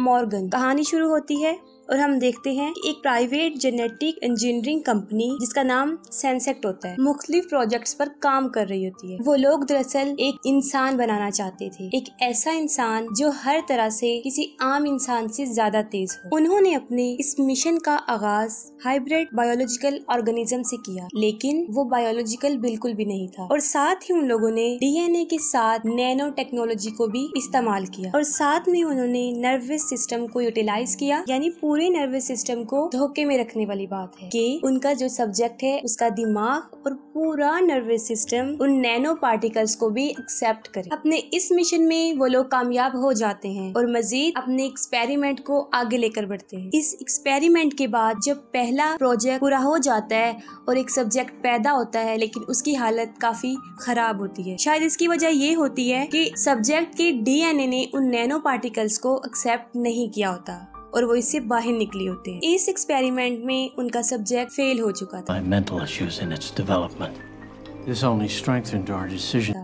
Morgan. कहानी शुरू होती है। और हम देखते हैं एक प्राइवेट जेनेटिक इंजीनियरिंग कंपनी जिसका नाम सेंसेक्ट होता है, मुख्तलिफ़ प्रोजेक्ट्स पर काम कर रही होती है। वो लोग दरअसल एक इंसान बनाना चाहते थे। एक ऐसा इंसान जो हर तरह से किसी आम इंसान से ज़्यादा तेज हो। उन्होंने अपने इस मिशन का आगाज़ हाइब्रिड बायोलॉजिकल ऑर्गेनिज्म से किया। लेकिन वो बायोलॉजिकल बिल्कुल भी नहीं था। और साथ ही उन लोगों ने डीएनए के साथ नैनो टेक्नोलॉजी को भी इस्तेमाल किया। और साथ में उन्होंने नर्वस सिस्टम को यूटिलाइज किया। यानी पूरे पूरे नर्वस सिस्टम को धोखे में रखने वाली बात है कि उनका जो सब्जेक्ट है, उसका दिमाग और पूरा नर्वस सिस्टम उन नैनो पार्टिकल्स को भी एक्सेप्ट करे। अपने इस मिशन में वो लोग कामयाब हो जाते हैं और मजीद अपने एक्सपेरिमेंट को आगे लेकर बढ़ते हैं। इस एक्सपेरिमेंट के बाद जब पहला प्रोजेक्ट पूरा हो जाता है और एक सब्जेक्ट पैदा होता है, लेकिन उसकी हालत काफ़ी खराब होती है। शायद इसकी वजह ये होती है कि सब्जेक्ट के डीएनए ने उन नैनो पार्टिकल्स को एक्सेप्ट नहीं किया होता। और वो इससे बाहर निकली होते हैं। इस एक्सपेरिमेंट में उनका सब्जेक्ट फेल हो चुका था।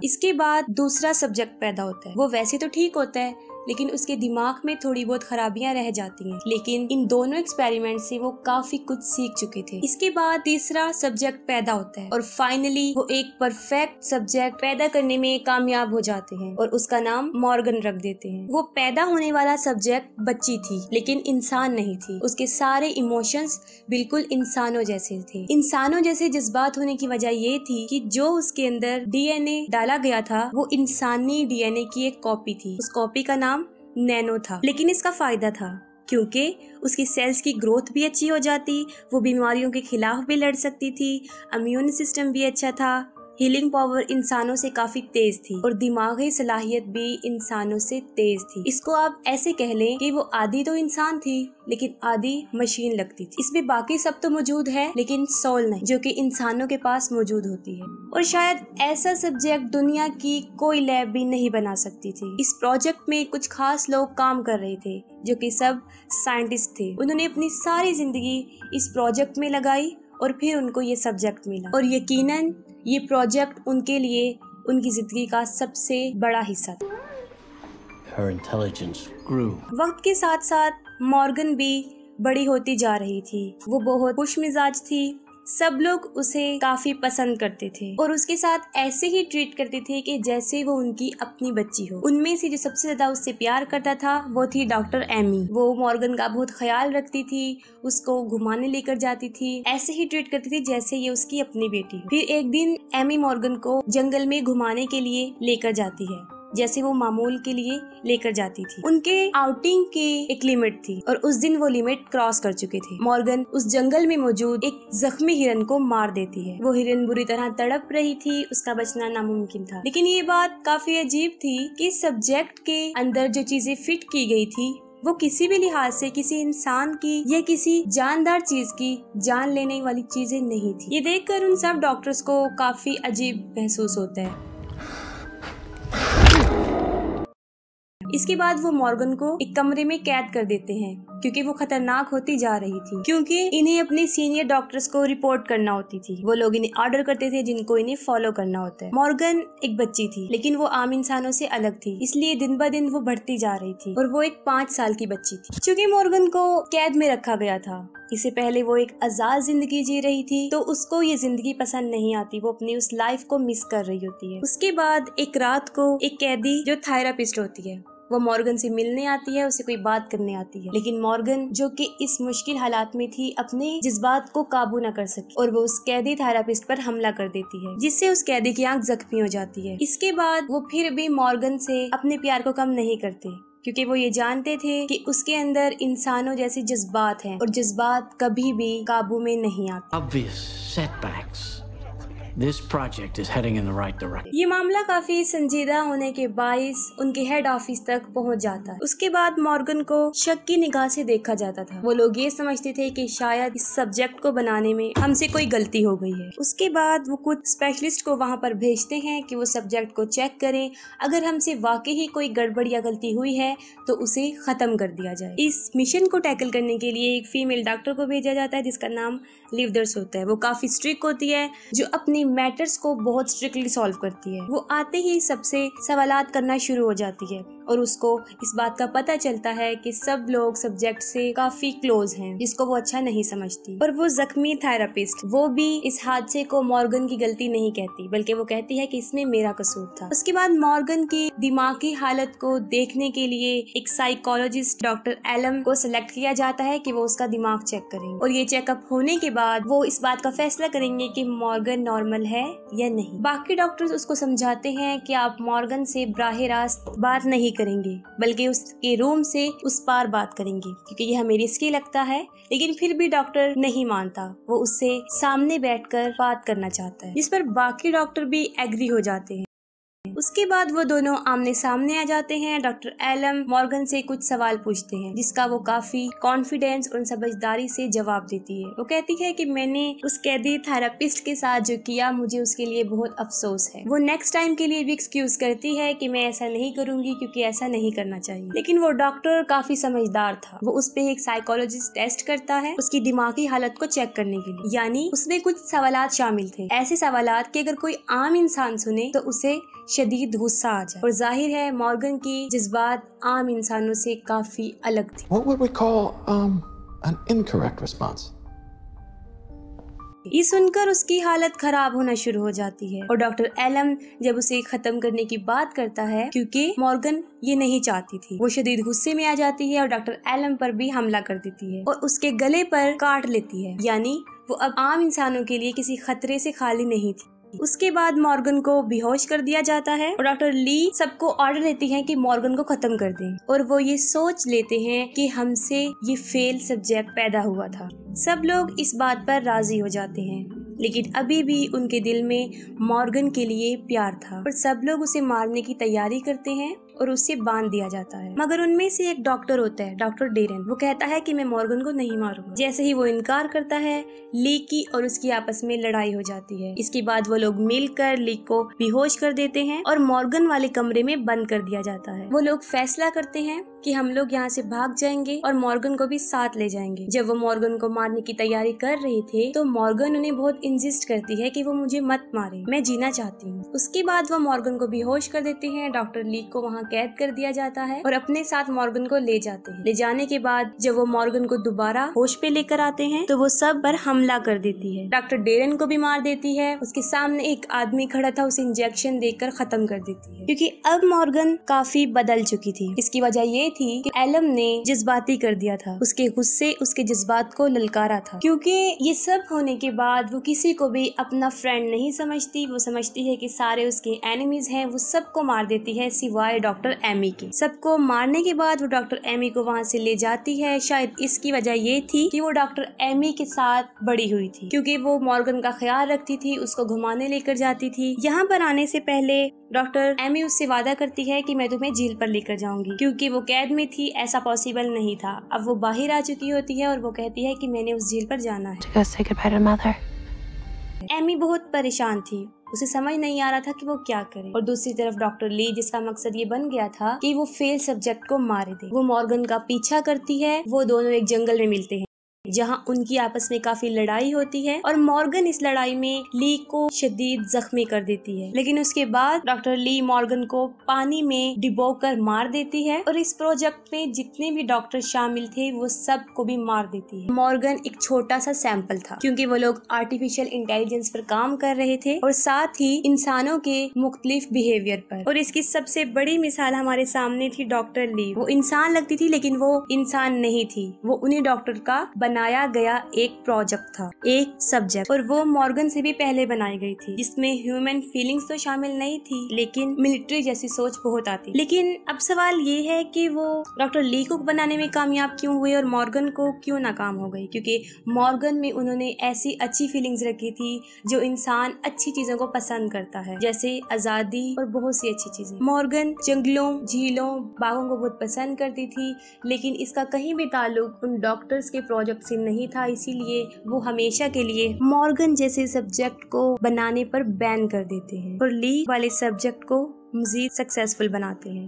इसके बाद दूसरा सब्जेक्ट पैदा होता है। वो वैसे तो ठीक होता है लेकिन उसके दिमाग में थोड़ी बहुत खराबियाँ रह जाती हैं। लेकिन इन दोनों एक्सपेरिमेंट से वो काफ़ी कुछ सीख चुके थे। इसके बाद तीसरा सब्जेक्ट पैदा होता है और फाइनली वो एक परफेक्ट सब्जेक्ट पैदा करने में कामयाब हो जाते हैं और उसका नाम मॉर्गन रख देते हैं। वो पैदा होने वाला सब्जेक्ट बच्ची थी, लेकिन इंसान नहीं थी। उसके सारे इमोशंस बिल्कुल इंसानों जैसे थे। इंसानों जैसे जज्बात होने की वजह ये थी कि जो उसके अंदर डीएनए डाला गया था, वो इंसानी डीएनए की एक कॉपी थी। उस कॉपी का नाम नैनो था। लेकिन इसका फ़ायदा था, क्योंकि उसकी सेल्स की ग्रोथ भी अच्छी हो जाती, वो बीमारियों के खिलाफ भी लड़ सकती थी अम्यून सिस्टम भी अच्छा था हीलिंग पावर इंसानों से काफ़ी तेज थी और दिमागी सलाहियत भी इंसानों से तेज थी। इसको आप ऐसे कह लें कि वो आदि तो इंसान थी, लेकिन आदि मशीन लगती थी। इसमें बाकी सब तो मौजूद है, लेकिन सोल नहीं, जो कि इंसानों के पास मौजूद होती है। और शायद ऐसा सब्जेक्ट दुनिया की कोई लैब भी नहीं बना सकती थी। इस प्रोजेक्ट में कुछ खास लोग काम कर रहे थे, जो कि सब साइंटिस्ट थे। उन्होंने अपनी सारी ज़िंदगी इस प्रोजेक्ट में लगाई और फिर उनको ये सब्जेक्ट मिला। और यकीनन ये प्रोजेक्ट उनके लिए उनकी ज़िंदगी का सबसे बड़ा हिस्सा था Her intelligence grew. वक्त के साथ साथ मॉर्गन भी बड़ी होती जा रही थी वो बहुत खुश मिजाज थी सब लोग उसे काफ़ी पसंद करते थे और उसके साथ ऐसे ही ट्रीट करते थे कि जैसे वो उनकी अपनी बच्ची हो। उनमें से जो सबसे ज़्यादा उससे प्यार करता था, वो थी डॉक्टर एमी वो मॉर्गन का बहुत ख्याल रखती थी, उसको घुमाने लेकर जाती थी, ऐसे ही ट्रीट करती थी जैसे ये उसकी अपनी बेटी फिर एक दिन एमी मॉर्गन को जंगल में घुमाने के लिए लेकर जाती है। जैसे वो मामूल के लिए लेकर जाती थी। उनके आउटिंग की एक लिमिट थी और उस दिन वो लिमिट क्रॉस कर चुके थे। मॉर्गन उस जंगल में मौजूद एक जख्मी हिरन को मार देती है। वो हिरन बुरी तरह तड़प रही थी, उसका बचना नामुमकिन था। लेकिन ये बात काफ़ी अजीब थी कि सब्जेक्ट के अंदर जो चीज़ें फिट की गई थी, वो किसी भी लिहाज से किसी इंसान की या किसी जानदार चीज़ की जान लेने वाली चीज़ें नहीं थी। ये देखकर उन सब डॉक्टर्स को काफ़ी अजीब महसूस होता है। इसके बाद वो मॉर्गन को एक कमरे में कैद कर देते हैं। क्योंकि वो खतरनाक होती जा रही थी। क्योंकि इन्हें अपने सीनियर डॉक्टर्स को रिपोर्ट करना होती थी। वो लोग इन्हें ऑर्डर करते थे, जिनको इन्हें फॉलो करना होता है। मॉर्गन एक बच्ची थी, लेकिन वो आम इंसानों से अलग थी। इसलिए दिन ब दिन वो बढ़ती जा रही थी और वो एक पाँच साल की बच्ची थी। चूँकि मॉर्गन को कैद में रखा गया था, इससे पहले वो एक आज़ाद ज़िंदगी जी रही थी तो उसको ये ज़िंदगी पसंद नहीं आती। वो अपनी उस लाइफ को मिस कर रही होती है। उसके बाद एक रात को एक कैदी, जो थायरापिस्ट होती है वो मॉर्गन से मिलने आती है, उसे कोई बात करने आती है। लेकिन मॉर्गन, जो कि इस मुश्किल हालात में थी, अपने जज्बात को काबू न कर सकी और वो उस कैदी थेरापिस्ट पर हमला कर देती है, जिससे उस कैदी की आँख जख्मी हो जाती है। इसके बाद वो फिर भी मॉर्गन से अपने प्यार को कम नहीं करते, क्योंकि वो ये जानते थे कि उसके अंदर इंसानों जैसे जज्बात हैं और जज्बात कभी भी काबू में नहीं आते। This project is heading in the right direction. ये मामला काफ़ी संजीदा होने के बाईस उनके हेड ऑफ़िस तक पहुँच जाता। है उसके बाद मॉर्गन को शक की निगाह से देखा जाता था। वो लोग ये समझते थे कि शायद इस सब्जेक्ट को बनाने में हमसे कोई गलती हो गई है। उसके बाद वो कुछ स्पेशलिस्ट को वहाँ पर भेजते हैं कि वो सब्जेक्ट को चेक करें। अगर हमसे वाकई ही कोई गड़बड़ या गलती हुई है तो उसे खत्म कर दिया जाए। इस मिशन को टैकल करने के लिए एक फीमेल डॉक्टर को भेजा जाता है, जिसका नाम लिवदर्स होता है। वो काफ़ी स्ट्रिक होती है, जो अपनी मैटर्स को बहुत स्ट्रिक्टली सॉल्व करती है। वो आते ही सबसे सवाल करना शुरू हो जाती है और उसको इस बात का पता चलता है कि सब लोग सब्जेक्ट से काफ़ी क्लोज हैं, जिसको वो अच्छा नहीं समझती। और वो जख्मी थेरापिस्ट वो भी इस हादसे को मॉर्गन की गलती नहीं कहती, बल्कि वो कहती है कि इसमें मेरा कसूर था। उसके बाद मॉर्गन की दिमागी हालत को देखने के लिए एक साइकोलॉजिस्ट डॉक्टर एलम को सिलेक्ट किया जाता है कि वो उसका दिमाग चेक करेंगे और ये चेकअप होने के बाद वो इस बात का फैसला करेंगे कि मॉर्गन नॉर्मल है या नहीं? बाकी डॉक्टर्स उसको समझाते हैं कि आप मॉर्गन से ब्राह रास्त बात नहीं करेंगे, बल्कि उसके रूम से उस पार बात करेंगे, क्योंकि यह हमें रिस्की लगता है, लेकिन फिर भी डॉक्टर नहीं मानता। वो उससे सामने बैठकर बात करना चाहता है। इस पर बाकी डॉक्टर भी एग्री हो जाते हैं। उसके बाद वो दोनों आमने सामने आ जाते हैं। डॉक्टर एलम मॉर्गन से कुछ सवाल पूछते हैं, जिसका वो काफ़ी कॉन्फिडेंस और समझदारी से जवाब देती है। वो कहती है कि मैंने उस कैदी थेरापिस्ट के साथ जो किया, मुझे उसके लिए बहुत अफसोस है। वो नेक्स्ट टाइम के लिए भी एक्सक्यूज करती है कि मैं ऐसा नहीं करूँगी, क्योंकि ऐसा नहीं करना चाहिए। लेकिन वो डॉक्टर काफ़ी समझदार था। वो उस पर एक साइकोलॉजिस्ट टेस्ट करता है, उसकी दिमागी हालत को चेक करने के लिए। यानी उसमें कुछ सवाल शामिल थे। ऐसे सवाल की अगर कोई आम इंसान सुने तो उसे शदीद गुस्सा आ जाए। और ज़ाहिर है मॉर्गन की जज्बात आम इंसानों से काफ़ी अलग थी। What would we call um, an incorrect response? ये सुनकर उसकी हालत खराब होना शुरू हो जाती है। और डॉक्टर एलम जब उसे खत्म करने की बात करता है क्योंकि मॉर्गन ये नहीं चाहती थी। वो शदीद गुस्से में आ जाती है और डॉक्टर एलम पर भी हमला कर देती है और उसके गले पर काट लेती है। यानी वो अब आम इंसानों के लिए किसी खतरे से खाली नहीं थी। उसके बाद मॉर्गन को बेहोश कर दिया जाता है और डॉक्टर ली सबको ऑर्डर देती है कि मॉर्गन को खत्म कर दें। और वो ये सोच लेते हैं कि हमसे ये फेल सब्जेक्ट पैदा हुआ था। सब लोग इस बात पर राज़ी हो जाते हैं। लेकिन अभी भी उनके दिल में मॉर्गन के लिए प्यार था। और सब लोग उसे मारने की तैयारी करते हैं। और उसे बाँध दिया जाता है। मगर उनमें से एक डॉक्टर होता है, डॉक्टर डेरन। वो कहता है कि मैं मॉर्गन को नहीं मारूँगा। जैसे ही वो इनकार करता है, लीक की और उसकी आपस में लड़ाई हो जाती है। इसके बाद वो लोग मिलकर लीक को बेहोश कर देते हैं और मॉर्गन वाले कमरे में बंद कर दिया जाता है। वो लोग फैसला करते हैं कि हम लोग यहाँ से भाग जाएँगे और मॉर्गन को भी साथ ले जाएँगे। जब वो मॉर्गन को मारने की तैयारी कर रहे थे तो मॉर्गन उन्हें बहुत इंसिस्ट करती है कि वो मुझे मत मारे। मैं जीना चाहती हूँ। उसके बाद वो मॉर्गन को बेहोश कर देते हैं, डॉक्टर लीक को वहाँ कैद कर दिया जाता है और अपने साथ मॉर्गन को ले जाते हैं। ले जाने के बाद जब वो मॉर्गन को दोबारा होश पे लेकर आते हैं तो वो सब पर हमला कर देती है। डॉक्टर डेरन को भी मार देती है। उसके सामने एक आदमी खड़ा था, उसे इंजेक्शन देकर खत्म कर देती है। क्योंकि अब मॉर्गन काफ़ी बदल चुकी थी। इसकी वजह ये थी कि एलम ने जज्बाती कर दिया था। उसके गुस्से, उसके जज्बात को ललकारा था। क्योंकि ये सब होने के बाद वो किसी को भी अपना फ्रेंड नहीं समझती। वो समझती है कि सारे उसके एनिमीज हैं, वो सबको मार देती है, सिवाय डॉक्टर एमी के। सबको मारने के बाद वो डॉक्टर एमी को वहाँ से ले जाती है। शायद इसकी वजह ये थी कि वो डॉक्टर एमी के साथ बड़ी हुई थी क्योंकि वो मॉर्गन का ख्याल रखती थी उसको घुमाने लेकर जाती थी। यहाँ पर आने से पहले डॉक्टर एमी उससे वादा करती है कि मैं तुम्हें झील पर लेकर जाऊँगी क्योंकि वो कैद में थी ऐसा पॉसिबल नहीं था। अब वो बाहर आ चुकी होती है और वो कहती है कि मैंने उस झील पर जाना है. एमी बहुत परेशान थी। उसे समझ नहीं आ रहा था कि वो क्या करे। और दूसरी तरफ़ डॉक्टर ली, जिसका मकसद ये बन गया था कि वो फेल सब्जेक्ट को मार दे। वो मॉर्गन का पीछा करती है, वो दोनों एक जंगल में मिलते हैं। जहाँ उनकी आपस में काफ़ी लड़ाई होती है और मॉर्गन इस लड़ाई में ली को शदीद जख्मी कर देती है। लेकिन उसके बाद डॉक्टर ली मॉर्गन को पानी में डिबो कर मार देती है और इस प्रोजेक्ट में जितने भी डॉक्टर शामिल थे, वो सबको भी मार देती है। मॉर्गन एक छोटा सा सैंपल था, क्योंकि वो लोग आर्टिफिशियल इंटेलिजेंस पर काम कर रहे थे और साथ ही इंसानों के मुख्तलिफ़ बिहेवियर पर। और इसकी सबसे बड़ी मिसाल हमारे सामने थी डॉक्टर ली। वो इंसान लगती थी, लेकिन वो इंसान नहीं थी। वो उन्हीं डॉक्टर का बनाया गया एक प्रोजेक्ट था, एक सब्जेक्ट और वो मॉर्गन से भी पहले बनाई गई थी, जिसमें ह्यूमन फीलिंग्स तो शामिल नहीं थी, लेकिन मिलिट्री जैसी सोच बहुत आती। लेकिन अब सवाल ये है कि वो डॉक्टर ली को बनाने में कामयाब क्यों हुए और मॉर्गन को क्यों नाकाम हो गई? क्योंकि मॉर्गन में उन्होंने ऐसी अच्छी फीलिंग्स रखी थी, जो इंसान अच्छी चीज़ों को पसंद करता है, जैसे आज़ादी और बहुत सी अच्छी चीज़ें। मॉर्गन जंगलों, झीलों, बागों को बहुत पसंद करती थी, लेकिन इसका कहीं भी ताल्लुक उन डॉक्टर्स के प्रोजेक्ट से नहीं था, इसीलिए वो हमेशा के लिए मॉर्गन जैसे सब्जेक्ट को बनाने पर बैन कर देते हैं और ली वाले सब्जेक्ट को मजीद सक्सेसफुल बनाते हैं।